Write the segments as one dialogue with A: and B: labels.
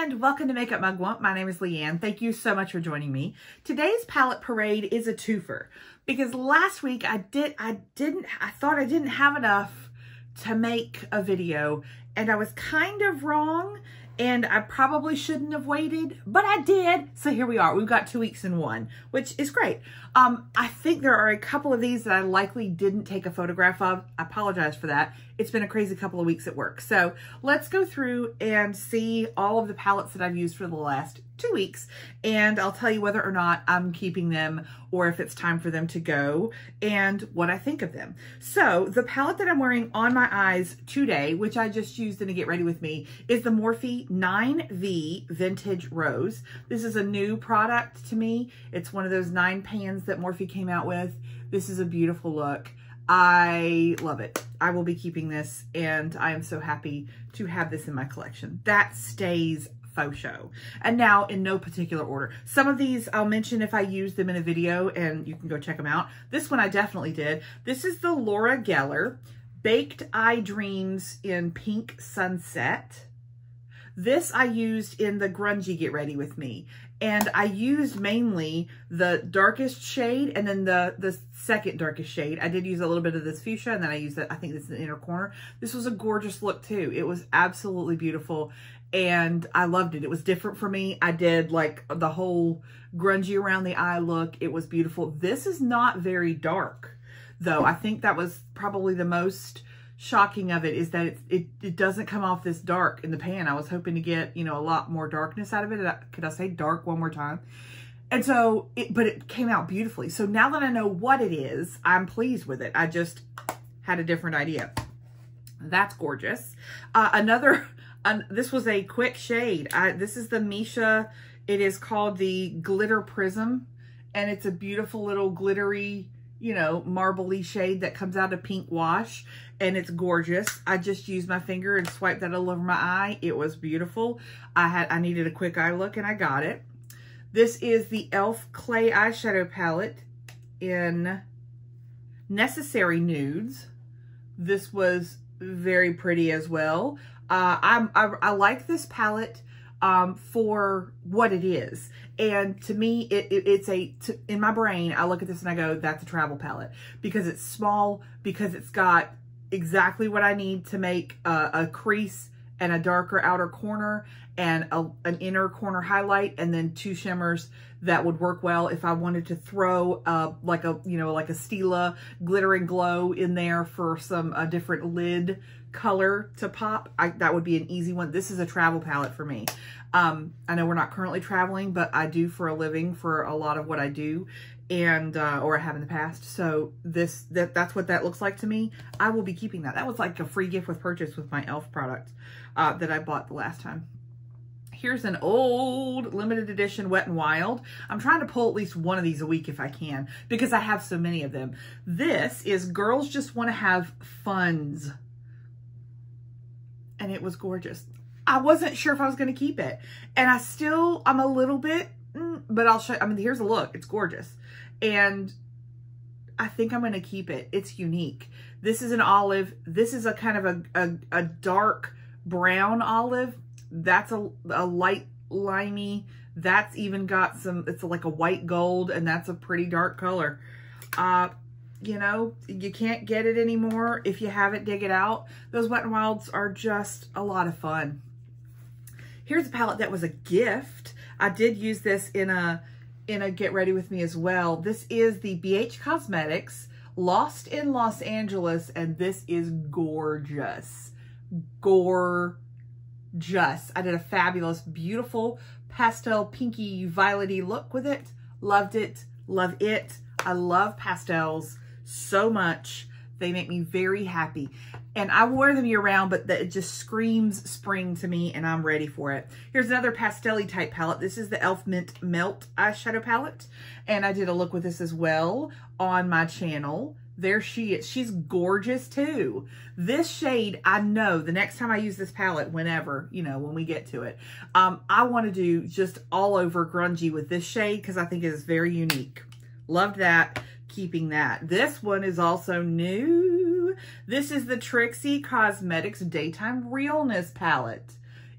A: and welcome to Makeup Mugwump. My name is Leanne. Thank you so much for joining me. Today's palette parade is a twofer because last week I did I didn't I thought I didn't have enough to make a video and I was kind of wrong and I probably shouldn't have waited, but I did. So here we are. We've got two weeks in one, which is great. Um, I think there are a couple of these that I likely didn't take a photograph of. I apologize for that. It's been a crazy couple of weeks at work. So let's go through and see all of the palettes that I've used for the last two weeks. And I'll tell you whether or not I'm keeping them or if it's time for them to go and what I think of them. So the palette that I'm wearing on my eyes today, which I just used in a Get Ready With Me, is the Morphe 9V Vintage Rose. This is a new product to me. It's one of those nine pans that Morphe came out with. This is a beautiful look. I love it. I will be keeping this and I am so happy to have this in my collection. That stays faux show. And now in no particular order. Some of these I'll mention if I use them in a video and you can go check them out. This one I definitely did. This is the Laura Geller Baked Eye Dreams in Pink Sunset. This I used in the grungy Get Ready With Me. And I used mainly the darkest shade and then the, the second darkest shade. I did use a little bit of this fuchsia and then I used it, I think this is the inner corner. This was a gorgeous look too. It was absolutely beautiful and I loved it. It was different for me. I did like the whole grungy around the eye look. It was beautiful. This is not very dark though. I think that was probably the most shocking of it is that it, it, it, doesn't come off this dark in the pan. I was hoping to get, you know, a lot more darkness out of it. Uh, could I say dark one more time? And so, it, but it came out beautifully. So now that I know what it is, I'm pleased with it. I just had a different idea. That's gorgeous. Uh, another, um, this was a quick shade. I, this is the Missha. It is called the Glitter Prism. And it's a beautiful little glittery, you know, marbly shade that comes out of pink wash and it's gorgeous. I just used my finger and swiped that all over my eye. It was beautiful. I had I needed a quick eye look and I got it. This is the e.l.f. Clay Eyeshadow Palette in Necessary Nudes. This was very pretty as well. Uh, I'm, I, I like this palette um, for what it is. And to me, it, it it's a, to, in my brain, I look at this and I go, that's a travel palette because it's small, because it's got exactly what I need to make a crease and a darker outer corner and a, an inner corner highlight and then two shimmers that would work well if I wanted to throw uh, like a, you know, like a Stila glitter and glow in there for some a different lid color to pop. I, that would be an easy one. This is a travel palette for me. Um, I know we're not currently traveling, but I do for a living for a lot of what I do and uh, or I have in the past. So this that that's what that looks like to me. I will be keeping that. That was like a free gift with purchase with my e.l.f. product uh, that I bought the last time. Here's an old limited edition Wet n Wild. I'm trying to pull at least one of these a week if I can because I have so many of them. This is Girls Just Want to Have Funds. And it was gorgeous. I wasn't sure if I was going to keep it. And I still, I'm a little bit, mm, but I'll show, I mean, here's a look. It's gorgeous and I think I'm going to keep it. It's unique. This is an olive. This is a kind of a, a, a dark brown olive. That's a, a light limey. That's even got some, it's like a white gold, and that's a pretty dark color. Uh, you know, you can't get it anymore. If you have it, dig it out. Those Wet n Wilds are just a lot of fun. Here's a palette that was a gift. I did use this in a in a Get Ready With Me as well. This is the BH Cosmetics Lost in Los Angeles, and this is gorgeous. Gorgeous. I did a fabulous, beautiful pastel pinky violety look with it. Loved it. Love it. I love pastels so much. They make me very happy. And I wear them year round, but it just screams spring to me and I'm ready for it. Here's another pastel type palette. This is the e.l.f. Mint Melt eyeshadow palette. And I did a look with this as well on my channel. There she is. She's gorgeous too. This shade, I know the next time I use this palette, whenever, you know, when we get to it, um, I want to do just all over grungy with this shade because I think it is very unique. Loved that keeping that. This one is also new. This is the Trixie Cosmetics Daytime Realness Palette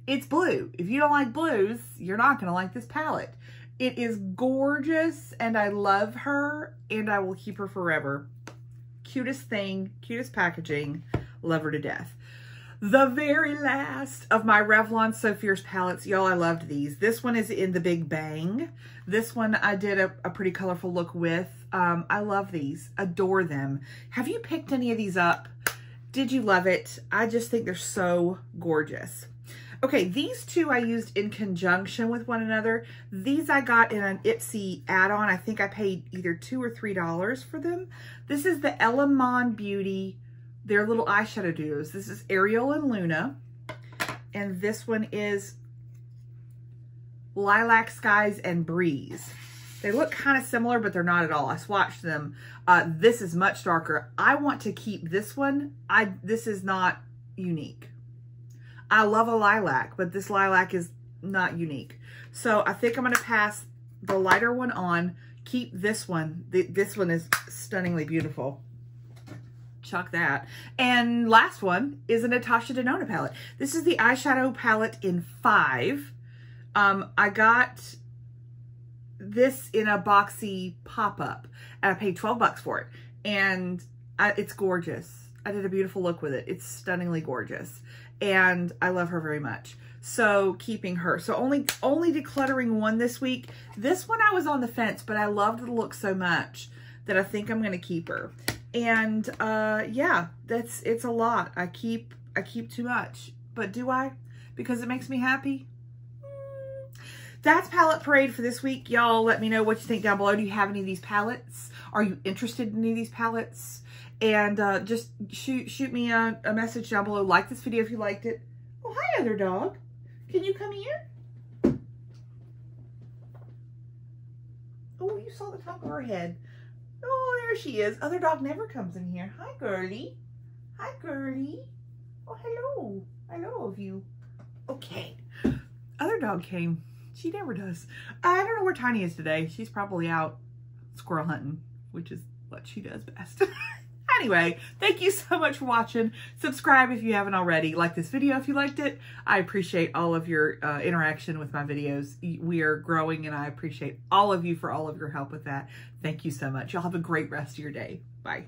A: It's blue. If you don't like blues, you're not going to like this palette. It is gorgeous and I love her and I will keep her forever. Cutest thing, cutest packaging, love her to death. The very last of my Revlon So Fierce palettes. Y'all, I loved these. This one is in the Big Bang. This one I did a, a pretty colorful look with. Um, I love these. Adore them. Have you picked any of these up? Did you love it? I just think they're so gorgeous. Okay, these two I used in conjunction with one another. These I got in an Ipsy add-on. I think I paid either two or three dollars for them. This is the Element Beauty their little eyeshadow duos. This is Ariel and Luna. And this one is Lilac Skies and Breeze. They look kind of similar, but they're not at all. I swatched them. Uh, this is much darker. I want to keep this one. I This is not unique. I love a lilac, but this lilac is not unique. So I think I'm going to pass the lighter one on, keep this one. This one is stunningly beautiful chuck that. And last one is a Natasha Denona palette. This is the eyeshadow palette in five. Um, I got this in a boxy pop-up and I paid 12 bucks for it. And I, it's gorgeous. I did a beautiful look with it. It's stunningly gorgeous. And I love her very much. So keeping her. So only only decluttering one this week. This one I was on the fence, but I loved the look so much that I think I'm going to keep her. And uh, yeah, that's it's a lot. I keep I keep too much, but do I? Because it makes me happy. That's Palette Parade for this week. Y'all let me know what you think down below. Do you have any of these palettes? Are you interested in any of these palettes? And uh, just shoot shoot me a, a message down below. Like this video if you liked it. Oh, hi, other dog. Can you come here? Oh, you saw the top of her head. Oh, there she is. Other dog never comes in here. Hi, girlie. Hi, girlie. Oh, hello. Hello of you. Okay. Other dog came. She never does. I don't know where Tiny is today. She's probably out squirrel hunting, which is what she does best. Anyway, thank you so much for watching. Subscribe if you haven't already. Like this video if you liked it. I appreciate all of your uh, interaction with my videos. We are growing and I appreciate all of you for all of your help with that. Thank you so much. Y'all have a great rest of your day. Bye.